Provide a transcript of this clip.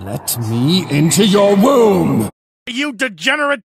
Let me into your womb! You degenerate